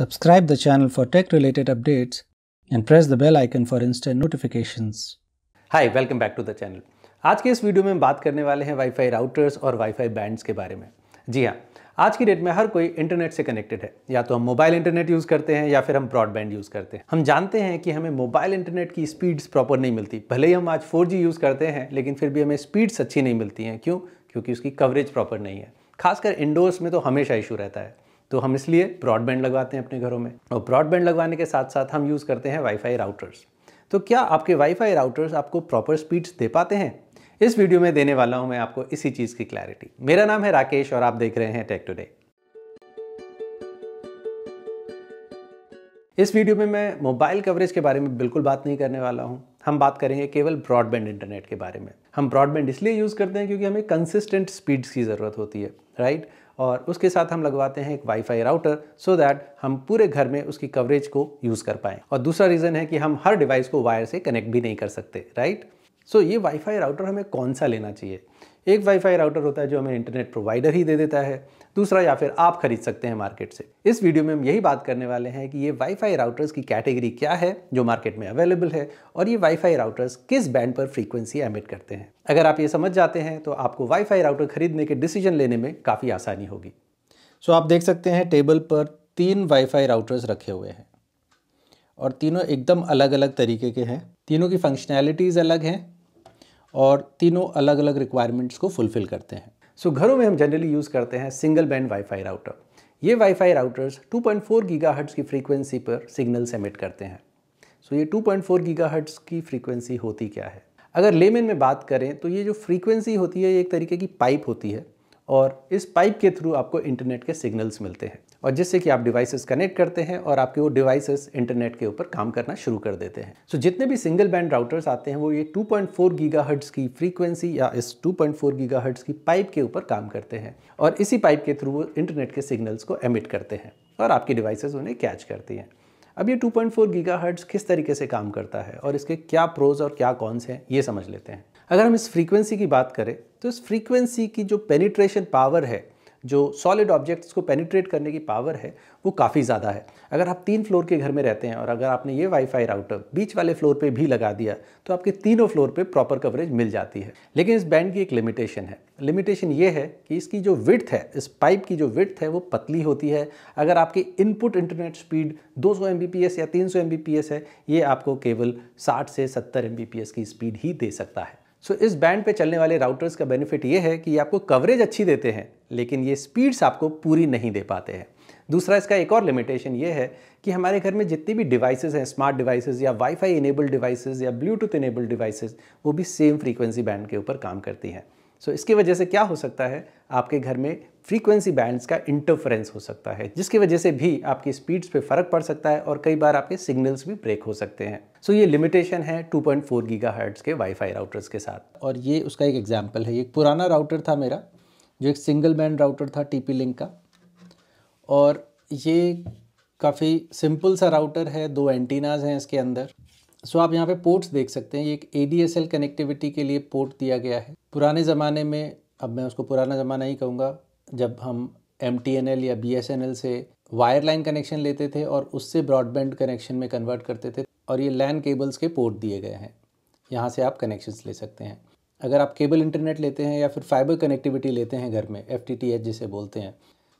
Subscribe the channel for tech related updates and press the bell icon for instant notifications. Hi welcome back to the channel आज के इस video में हम बात करने वाले हैं वाईफाई राउटर्स और वाईफाई बैंड्स के बारे में। जी हाँ आज की डेट में हर कोई इंटरनेट से कनेक्टेड है। या तो हम मोबाइल इंटरनेट यूज़ करते हैं या फिर हम ब्रॉडबैंड यूज़ करते हैं। हम जानते हैं कि हमें मोबाइल इंटरनेट की स्पीड्स प्रॉपर नहीं मिलती। भले ही हम आज 4G यूज़ करते हैं, लेकिन फिर भी हमें स्पीड्स अच्छी नहीं मिलती हैं। क्यों? क्योंकि उसकी कवरेज प्रॉपर नहीं है। खासकर इंडोर्स में तो हमेशा इशू रहता है। तो हम इसलिए ब्रॉडबैंड लगवाते हैं अपने घरों में। और ब्रॉडबैंड लगवाने के साथ साथ हम यूज़ करते हैं वाईफाई राउटर्स तो क्या आपके वाईफाई राउटर्स आपको प्रॉपर स्पीड्स दे पाते हैं? इस वीडियो में देने वाला हूँ मैं आपको इसी चीज़ की क्लैरिटी मेरा नाम है राकेश और आप देख रहे हैं टेक टुडे इस वीडियो में मैं मोबाइल कवरेज के बारे में बिल्कुल बात नहीं करने वाला हूँ। हम बात करेंगे केवल ब्रॉडबैंड इंटरनेट के बारे में। हम ब्रॉडबैंड इसलिए यूज़ करते हैं क्योंकि हमें कंसिस्टेंट स्पीड्स की ज़रूरत होती है राइट और उसके साथ हम लगवाते हैं एक वाईफाई राउटर सो दैट हम पूरे घर में उसकी कवरेज को यूज़ कर पाएँ। और दूसरा रीज़न है कि हम हर डिवाइस को वायर से कनेक्ट भी नहीं कर सकते राइट सो so, ये वाईफाई राउटर हमें कौन सा लेना चाहिए? एक वाईफाई राउटर होता है जो हमें इंटरनेट प्रोवाइडर ही दे देता है। दूसरा, या फिर आप खरीद सकते हैं मार्केट से। इस वीडियो में हम यही बात करने वाले हैं कि ये वाईफाई राउटर्स की कैटेगरी क्या है, जो मार्केट में अवेलेबल है, और ये वाईफाई राउटर्स किस बैंड पर फ्रीक्वेंसी एमिट करते हैं। अगर आप ये समझ जाते हैं तो आपको वाईफाई राउटर खरीदने के डिसीज़न लेने में काफ़ी आसानी होगी। सो आप देख सकते हैं टेबल पर तीन वाईफाई राउटर्स रखे हुए हैं। और तीनों एकदम अलग अलग तरीके के हैं। तीनों की फंक्शनैलिटीज़ अलग हैं। और तीनों अलग अलग रिक्वायरमेंट्स को फुलफ़िल करते हैं। सो so, घरों में हम जनरली यूज़ करते हैं सिंगल बैंड वाईफाई राउटर ये वाईफाई राउटर्स 2.4 गीगाहर्ट्ज़ की फ्रीक्वेंसी पर सिग्नल सेमिट करते हैं। सो so, ये 2.4 गीगाहर्ट्ज़ की फ्रीक्वेंसी होती क्या है? अगर लेमेन में बात करें तो ये जो फ्रीक्वेंसी होती है ये एक तरीके की पाइप होती है। और इस पाइप के थ्रू आपको इंटरनेट के सिग्नल्स मिलते हैं और जिससे कि आप डिवाइसेस कनेक्ट करते हैं और आपके वो डिवाइसेस इंटरनेट के ऊपर काम करना शुरू कर देते हैं। सो so, जितने भी सिंगल बैंड राउटर्स आते हैं वो ये 2.4 गीगाहर्ट्ज़ की फ्रीक्वेंसी या इस 2.4 गीगाहर्ट्ज़ की पाइप के ऊपर काम करते हैं और इसी पाइप के थ्रू वो इंटरनेट के सिग्नल्स को एमिट करते हैं और आपकी डिवाइसेस उन्हें कैच करती हैं। अब ये 2.4 पॉइंट किस तरीके से काम करता है और इसके क्या प्रोज और क्या कॉन्स हैं, ये समझ लेते हैं। अगर हम इस फ्रीक्वेंसी की बात करें तो इस फ्रीक्वेंसी की जो पेनिट्रेशन पावर है जो सॉलिड ऑब्जेक्ट्स को पेनिट्रेट करने की पावर है, वो काफ़ी ज़्यादा है। अगर आप तीन फ्लोर के घर में रहते हैं और अगर आपने ये वाईफाई राउटर बीच वाले फ्लोर पे भी लगा दिया तो आपके तीनों फ्लोर पे प्रॉपर कवरेज मिल जाती है। लेकिन इस बैंड की एक लिमिटेशन है। लिमिटेशन ये है कि इसकी जो विड्थ है, इस पाइप की जो विड्थ है, वो पतली होती है। अगर आपकी इनपुट इंटरनेट स्पीड 200 सौ या 300 सौ है, ये आपको केवल 60 से 70 एम की स्पीड ही दे सकता है। सो इस बैंड पे चलने वाले राउटर्स का बेनिफिट ये है कि ये आपको कवरेज अच्छी देते हैं लेकिन ये स्पीड्स आपको पूरी नहीं दे पाते हैं। दूसरा इसका एक और लिमिटेशन ये है कि हमारे घर में जितनी भी डिवाइसेस हैं स्मार्ट डिवाइसेस या वाईफाई इनेबल्ड डिवाइसेस या ब्लूटूथ इनेबल्ड डिवाइसेस वो भी सेम फ्रीक्वेंसी बैंड के ऊपर काम करती हैं। सो so, इसकी वजह से क्या हो सकता है? आपके घर में फ्रीक्वेंसी बैंड्स का इंटरफेरेंस हो सकता है जिसकी वजह से भी आपकी स्पीड्स पे फ़र्क पड़ सकता है और कई बार आपके सिग्नल्स भी ब्रेक हो सकते हैं। सो so, ये लिमिटेशन है 2.4 गीगाहर्ट्ज़ के वाईफाई राउटर्स के साथ। और ये उसका एक एग्ज़ाम्पल है एक पुराना राउटर था मेरा जो एक सिंगल बैंड राउटर था टीपी लिंक का। और ये काफ़ी सिंपल सा राउटर है दो एंटीनाज हैं इसके अंदर। सो so, आप यहाँ पे पोर्ट्स देख सकते हैं ये एक एडीएसएल कनेक्टिविटी के लिए पोर्ट दिया गया है। पुराने ज़माने में अब मैं उसको पुराना ज़माना ही कहूँगा जब हम एमटीएनएल या बीएसएनएल से वायर लाइन कनेक्शन लेते थे और उससे ब्रॉडबैंड कनेक्शन में कन्वर्ट करते थे और ये लैन केबल्स के पोर्ट दिए गए हैं। यहाँ से आप कनेक्शंस ले सकते हैं। अगर आप केबल इंटरनेट लेते हैं या फिर फाइबर कनेक्टिविटी लेते हैं घर में एफटीटीएच जिसे बोलते हैं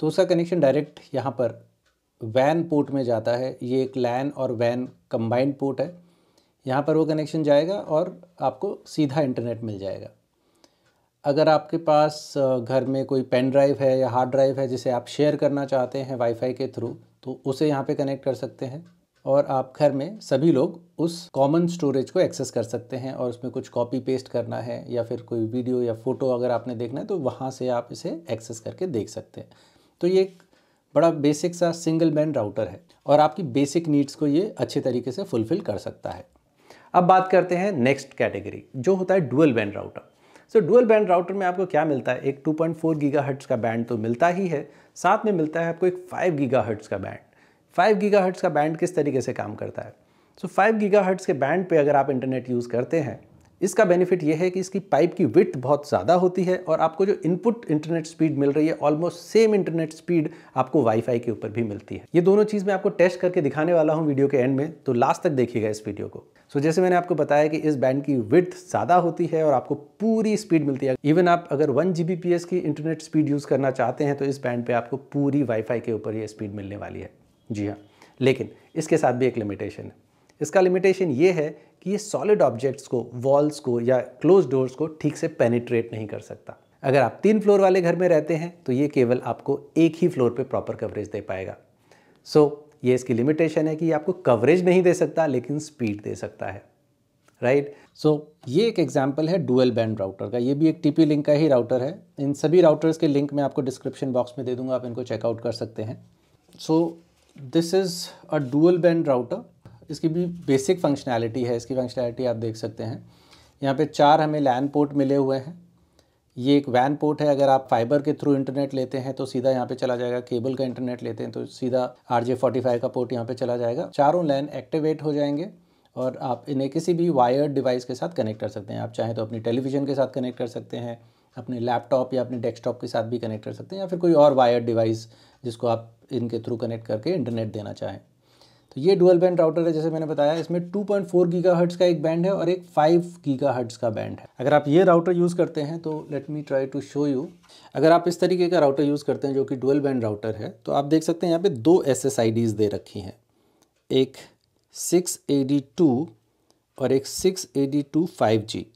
तो उसका कनेक्शन डायरेक्ट यहाँ पर वैन पोर्ट में जाता है। ये एक लैन और वैन कंबाइंड पोर्ट है। यहाँ पर वो कनेक्शन जाएगा और आपको सीधा इंटरनेट मिल जाएगा। अगर आपके पास घर में कोई पेन ड्राइव है या हार्ड ड्राइव है जिसे आप शेयर करना चाहते हैं वाईफाई के थ्रू तो उसे यहाँ पे कनेक्ट कर सकते हैं और आप घर में सभी लोग उस कॉमन स्टोरेज को एक्सेस कर सकते हैं और उसमें कुछ कॉपी पेस्ट करना है या फिर कोई वीडियो या फ़ोटो अगर आपने देखना है तो वहाँ से आप इसे एक्सेस करके देख सकते हैं। तो ये एक बड़ा बेसिक सा सिंगल बैंड राउटर है और आपकी बेसिक नीड्स को ये अच्छे तरीके से फुलफ़िल कर सकता है। अब बात करते हैं नेक्स्ट कैटेगरी जो होता है dual band router so dual band router में आपको क्या मिलता है? एक 2.4 गीगाहर्ट्ज़ का बैंड तो मिलता ही है। साथ में मिलता है आपको एक 5 गीगाहर्ट्ज़ का बैंड 5 गीगाहर्ट्ज़ का बैंड किस तरीके से काम करता है? सो so, 5 गीगाहर्ट्ज़ के बैंड पे अगर आप इंटरनेट यूज़ करते हैं इसका बेनिफिट ये है कि इसकी पाइप की विथ बहुत ज़्यादा होती है और आपको जो इनपुट इंटरनेट स्पीड मिल रही है ऑलमोस्ट सेम इंटरनेट स्पीड आपको वाईफाई के ऊपर भी मिलती है। ये दोनों चीज़ मैं आपको टेस्ट करके दिखाने वाला हूँ वीडियो के एंड में तो लास्ट तक देखिएगा इस वीडियो को। सो so, जैसे मैंने आपको बताया कि इस बैंड की विथ ज़्यादा होती है और आपको पूरी स्पीड मिलती है। इवन आप अगर वन जी की इंटरनेट स्पीड यूज़ करना चाहते हैं तो इस बैंड पर आपको पूरी वाईफाई के ऊपर ये स्पीड मिलने वाली है। जी हाँ। लेकिन इसके साथ भी एक लिमिटेशन है। इसका लिमिटेशन ये है कि ये सॉलिड ऑब्जेक्ट्स को वॉल्स को या क्लोज डोर्स को ठीक से पेनिट्रेट नहीं कर सकता। अगर आप तीन फ्लोर वाले घर में रहते हैं तो ये केवल आपको एक ही फ्लोर पे प्रॉपर कवरेज दे पाएगा। सो so, ये इसकी लिमिटेशन है कि आपको कवरेज नहीं दे सकता लेकिन स्पीड दे सकता है। Right right? सो so, ये एक एग्ज़ाम्पल है डुअल बैंड राउटर का। ये भी एक टीपी लिंक का ही राउटर है। इन सभी राउटर्स के लिंक मैं आपको डिस्क्रिप्शन बॉक्स में दे दूँगा आप इनको चेकआउट कर सकते हैं। So this is a dual band router इसकी भी बेसिक फंक्शनैलिटी है, इसकी फंक्शनैलिटी आप देख सकते हैं। यहाँ पे चार हमें लैन पोर्ट मिले हुए हैं। ये एक वैन पोर्ट है, अगर आप फाइबर के थ्रू इंटरनेट लेते हैं तो सीधा यहाँ पे चला जाएगा केबल का इंटरनेट लेते हैं तो सीधा आर जे का पोर्ट यहाँ पे चला जाएगा। चारों लैन एक्टिवेट हो जाएँगे और आप इन्हें किसी भी वायर्ड डिवाइस के साथ कनेक्ट कर सकते हैं। आप चाहें तो अपनी टेलीविज़न के साथ कनेक्ट कर सकते हैं, अपने लैपटॉप या अपने डेस्कटॉप के साथ भी कनेक्ट कर सकते हैं या फिर कोई और वायर्ड डिवाइस जिसको आप इनके थ्रू कनेक्ट करके इंटरनेट देना चाहें। तो ये डुअल बैंड राउटर है, जैसे मैंने बताया, इसमें 2.4 गीगाहर्ट्ज़ का एक बैंड है और एक 5 गीगाहर्ट्ज़ का बैंड है। अगर आप ये राउटर यूज़ करते हैं तो let me try to show you अगर आप इस तरीके का राउटर यूज़ करते हैं, जो कि डुअल बैंड राउटर है तो आप देख सकते हैं यहाँ पे दो एस दे रखी हैं। एक सिक्स और एक सिक्स जी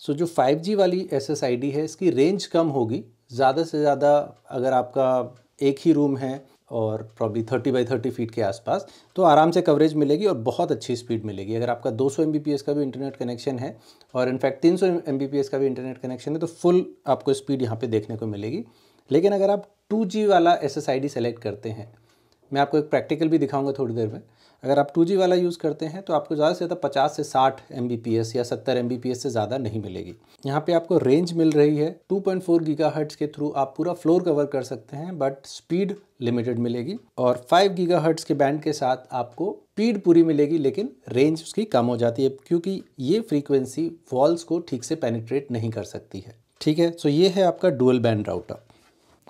सो जो 5G वाली एसएसआईडी है, इसकी रेंज कम होगी। ज़्यादा से ज़्यादा अगर आपका एक ही रूम है और probably thirty by thirty feet के आसपास तो आराम से कवरेज मिलेगी और बहुत अच्छी स्पीड मिलेगी। अगर आपका 200 सौ का भी इंटरनेट कनेक्शन है और इनफैक्ट 300 सौ का भी इंटरनेट कनेक्शन है तो फुल आपको स्पीड यहाँ पे देखने को मिलेगी। लेकिन अगर आप 2G वाला एसएसआईडी सेलेक्ट करते हैं, मैं आपको एक प्रैक्टिकल भी दिखाऊँगा थोड़ी देर में। अगर आप 2G वाला यूज़ करते हैं तो आपको ज़्यादा से ज़्यादा 50 से 60 एम या 70 एम से ज़्यादा नहीं मिलेगी। यहाँ पे आपको रेंज मिल रही है। 2.4 गीगाहर्ट्ज़ के थ्रू आप पूरा फ्लोर कवर कर सकते हैं बट स्पीड लिमिटेड मिलेगी। और 5 गीगाहर्ट्ज़ के बैंड के साथ आपको स्पीड पूरी मिलेगी, लेकिन रेंज उसकी कम हो जाती है, क्योंकि ये फ्रीक्वेंसी वॉल्स को ठीक से पेनिट्रेट नहीं कर सकती है। ठीक है? सो ये है आपका डुअल बैंड राउटर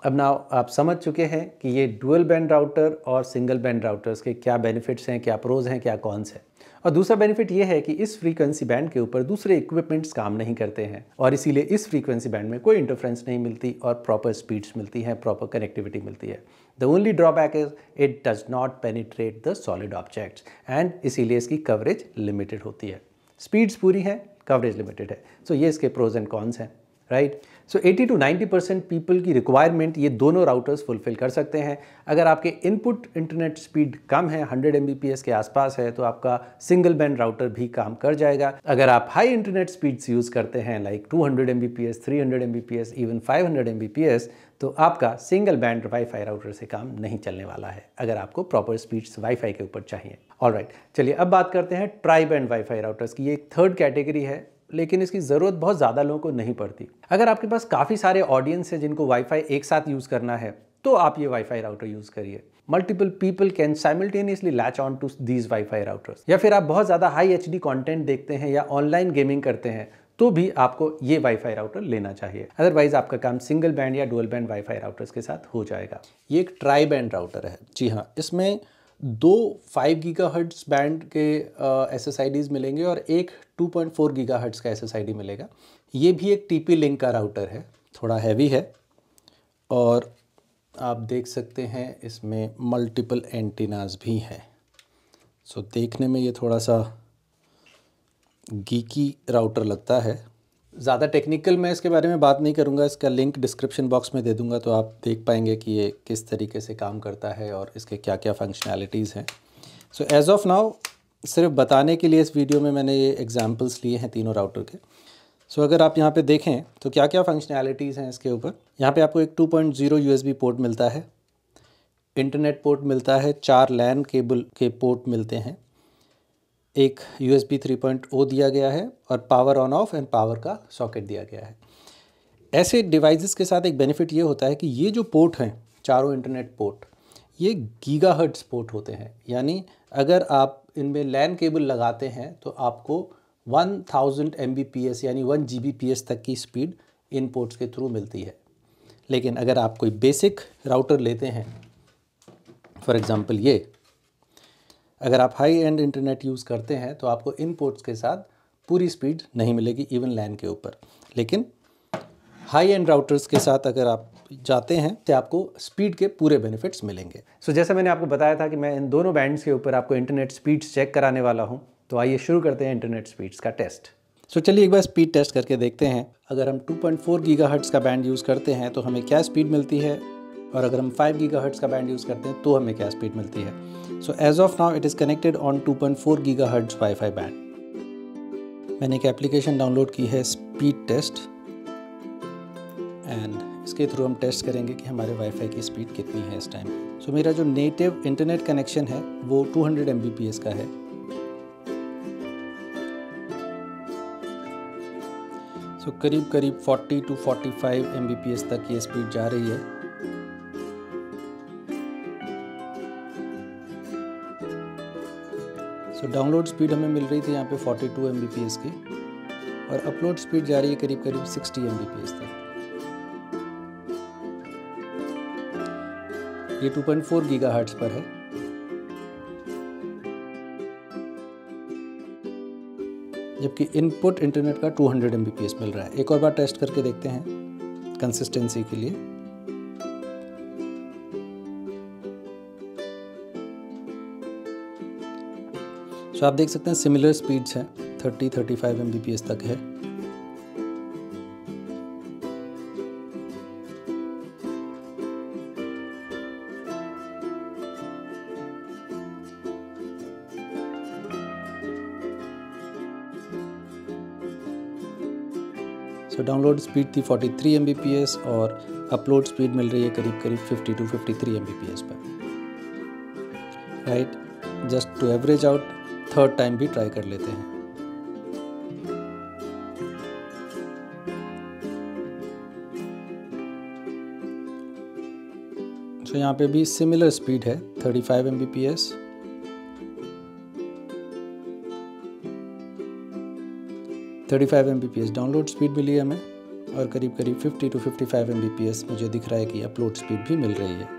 अब ना आप समझ चुके हैं कि ये डुअल बैंड राउटर और सिंगल बैंड राउटर्स के क्या बेनिफिट्स हैं, क्या प्रोज हैं, क्या कॉन्स हैं। और दूसरा बेनिफिट ये है कि इस फ्रीक्वेंसी बैंड के ऊपर दूसरे इक्विपमेंट्स काम नहीं करते हैं और इसीलिए इस फ्रीक्वेंसी बैंड में कोई इंटरफ्रेंस नहीं मिलती और प्रॉपर स्पीड्स मिलती हैं प्रॉपर कनेक्टिविटी मिलती है। The only drawback is it does not penetrate the solid objects and इसीलिए इसकी कवरेज लिमिटेड होती है। स्पीड्स पूरी हैं कवरेज लिमिटेड है। सो so ये इसके प्रोज एंड कॉन्स हैं right so 80 to 90 percent people की रिक्वायरमेंट ये दोनों राउटर्स फुलफिल कर सकते हैं। अगर आपके इनपुट इंटरनेट स्पीड कम है 100 एम के आसपास है तो आपका सिंगल बैंड राउटर भी काम कर जाएगा। अगर आप हाई इंटरनेट स्पीड्स यूज़ करते हैं like 200 M 300 M even 500 M तो आपका सिंगल बैंड वाईफाई राउटर से काम नहीं चलने वाला है, अगर आपको प्रॉपर स्पीड्स वाईफाई के ऊपर चाहिए। ऑल राइट चलिए अब बात करते हैं ट्राई बैंड वाईफाई राउटर्स की। ये एक थर्ड कैटेगरी है। लेकिन इसकी ज़रूरत बहुत ज़्यादा लोगों को नहीं पड़ती। अगर आपके पास काफ़ी सारे ऑडियंस है जिनको वाईफाई एक साथ यूज़ करना है तो आप ये वाईफाई राउटर यूज़ करिए। Multiple people can simultaneously latch on to these WiFi routers या फिर आप बहुत ज़्यादा हाई एच डी कॉन्टेंट देखते हैं या ऑनलाइन गेमिंग करते हैं तो भी आपको ये वाईफाई राउटर लेना चाहिए। अदरवाइज़ आपका काम सिंगल बैंड या डुअल बैंड वाईफाई राउटर्स के साथ हो जाएगा। ये एक ट्राई बैंड राउटर है। जी हाँ इसमें दो फाइव गीगा हर्ट्स बैंड के एस एस मिलेंगे और एक 2.4 गीगा हर्ट्स का एस एस मिलेगा। ये भी एक टी पी लिंक का राउटर है, थोड़ा हैवी है और आप देख सकते हैं इसमें मल्टीपल एंटीनाज भी हैं। सो देखने में ये थोड़ा सा गीकी राउटर लगता है। ज़्यादा टेक्निकल मैं इसके बारे में बात नहीं करूँगा इसका लिंक डिस्क्रिप्शन बॉक्स में दे दूँगा तो आप देख पाएँगे कि ये किस तरीके से काम करता है और इसके क्या क्या फंक्शनैलिटीज़ हैं। सो एज़ ऑफ़ नाउ सिर्फ़ बताने के लिए इस वीडियो में मैंने ये एग्जाम्पल्स लिए हैं तीनों राउटर के। सो so, अगर आप यहाँ पे देखें तो क्या क्या फंक्शनैलिटीज़ हैं इसके ऊपर? यहाँ पे आपको एक 2.0 पॉइंट पोर्ट मिलता है इंटरनेट पोर्ट मिलता है चार लैन केबल के पोर्ट मिलते हैं एक U S B three point O दिया गया है और power on off and power का सॉकेट दिया गया है। ऐसे डिवाइसेस के साथ एक बेनिफिट ये होता है कि ये जो पोर्ट हैं, चारों इंटरनेट पोर्ट ये गीगा हर्ट्स पोर्ट होते हैं। यानी अगर आप इनमें लैन केबल लगाते हैं तो आपको वन थाउज़ेंड एम यानी वन जी तक की स्पीड इन पोर्ट्स के थ्रू मिलती है। लेकिन अगर आप कोई बेसिक राउटर लेते हैं फॉर एग्ज़ाम्पल ये अगर आप हाई एंड इंटरनेट यूज़ करते हैं तो आपको इन पोर्ट्स के साथ पूरी स्पीड नहीं मिलेगी इवन लैन के ऊपर। लेकिन हाई एंड राउटर्स के साथ अगर आप जाते हैं तो आपको स्पीड के पूरे बेनिफिट्स मिलेंगे। सो so, जैसा मैंने आपको बताया था कि मैं इन दोनों बैंड्स के ऊपर आपको इंटरनेट स्पीड्स चेक कराने वाला हूँ तो आइए शुरू करते हैं इंटरनेट स्पीड्स का टेस्ट सो so, चलिए एक बार स्पीड टेस्ट करके देखते हैं। अगर हम 2.4 गीगाहर्ट्ज़ का बैंड यूज़ करते हैं तो हमें क्या स्पीड मिलती है? और अगर हम 5 गीगाहर्ट्ज़ का बैंड यूज़ करते हैं तो हमें क्या स्पीड मिलती है? So as of now it is connected on 2.4 gigahertz WiFi band मैंने एक एप्लीकेशन डाउनलोड की है स्पीड टेस्ट एंड इसके थ्रू हम टेस्ट करेंगे कि हमारे वाईफाई की स्पीड कितनी है इस टाइम सो so, मेरा जो नेटिव इंटरनेट कनेक्शन है वो 200 एम का है. सो so, करीब करीब 40 टू 45 एम तक ये स्पीड जा रही है. सो डाउनलोड स्पीड हमें मिल रही थी यहाँ पे 42 टू की और अपलोड स्पीड जा रही है करीब करीब 60 एम तक। ये 2.4 गीगाहर्ट्ज़ पर है। जबकि इनपुट इंटरनेट का 200 हंड्रेड मिल रहा है। एक और बार टेस्ट करके देखते हैं कंसिस्टेंसी के लिए। सो आप देख सकते हैं सिमिलर स्पीड्स हैं। 30 35 एम तक है। सो डाउनलोड स्पीड थी 43 एम और अपलोड स्पीड मिल रही है करीब करीब 50 टू 53 एम पर। Right just to average out third time भी ट्राई कर लेते हैं। तो यहाँ पे भी सिमिलर स्पीड है 35 five M B P S thirty five M B P S download speed मिली है हमें, और करीब करीब 50 टू 55 फाइव मुझे दिख रहा है कि अपलोड स्पीड भी मिल रही है।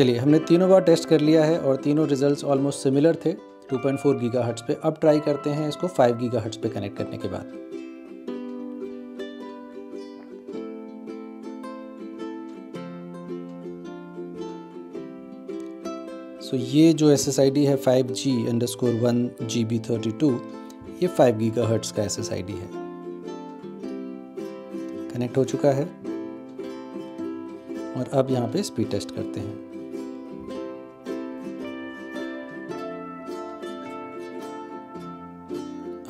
चलिए हमने तीनों बार टेस्ट कर लिया है और तीनों रिजल्ट्स ऑलमोस्ट सिमिलर थे। 2.4 गीगाहर्ट्ज़ पे अब ट्राई करते हैं इसको 5 गीगाहर्ट्ज़ पे कनेक्ट करने के बाद। सो so, ये जो एस एस आई डी है five G underscore one ये फाइव गीगा हर्ट्स का एस एस आई डी है। कनेक्ट हो चुका है। और अब यहाँ पे स्पीड टेस्ट करते हैं।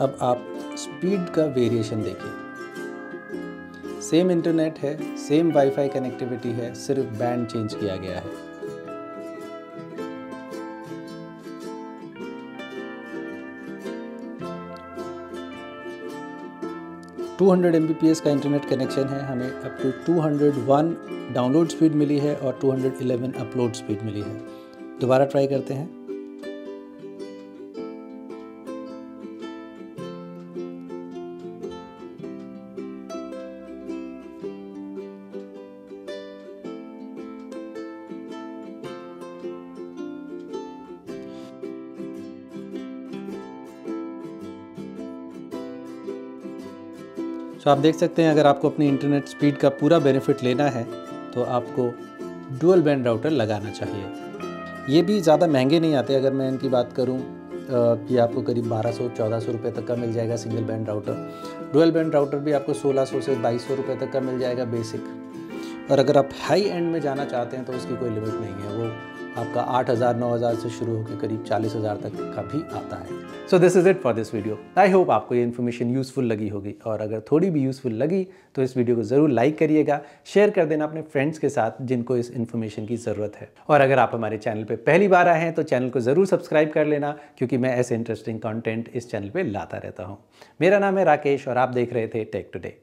अब आप स्पीड का वेरिएशन देखिए। सेम इंटरनेट है सेम वाईफाई कनेक्टिविटी है, सिर्फ़ बैंड चेंज किया गया है। टू हंड्रेड एम का इंटरनेट कनेक्शन है, हमें अप टू 201 डाउनलोड स्पीड मिली है और 211 अपलोड स्पीड मिली है। दोबारा ट्राई करते हैं। सो आप देख सकते हैं, अगर आपको अपनी इंटरनेट स्पीड का पूरा बेनिफिट लेना है तो आपको डुअल बैंड राउटर लगाना चाहिए। ये भी ज़्यादा महँगे नहीं आते, अगर मैं इनकी बात करूँ कि आपको करीब 1200-1400 रुपए तक का मिल जाएगा single band router dual band router भी आपको 1600 से 2200 रुपए तक का मिल जाएगा बेसिक और अगर आप हाई एंड में जाना चाहते हैं तो उसकी कोई लिमिट नहीं है। वो आपका आठ हज़ार, नौ हज़ार से शुरू होकर करीब चालीस हज़ार तक का भी आता है। So this is it for this video I hope आपको ये इन्फॉर्मेशन यूज़फुल लगी होगी। और अगर थोड़ी भी यूज़फुल लगी तो इस वीडियो को ज़रूर लाइक करिएगा। शेयर कर देना अपने फ्रेंड्स के साथ जिनको इस इन्फॉर्मेशन की ज़रूरत है। और अगर आप हमारे चैनल पर पहली बार आए हैं तो चैनल को ज़रूर सब्सक्राइब कर लेना, क्योंकि मैं ऐसे इंटरेस्टिंग कॉन्टेंट इस चैनल पर लाता रहता हूँ। मेरा नाम है राकेश और आप देख रहे थे टेक टुडे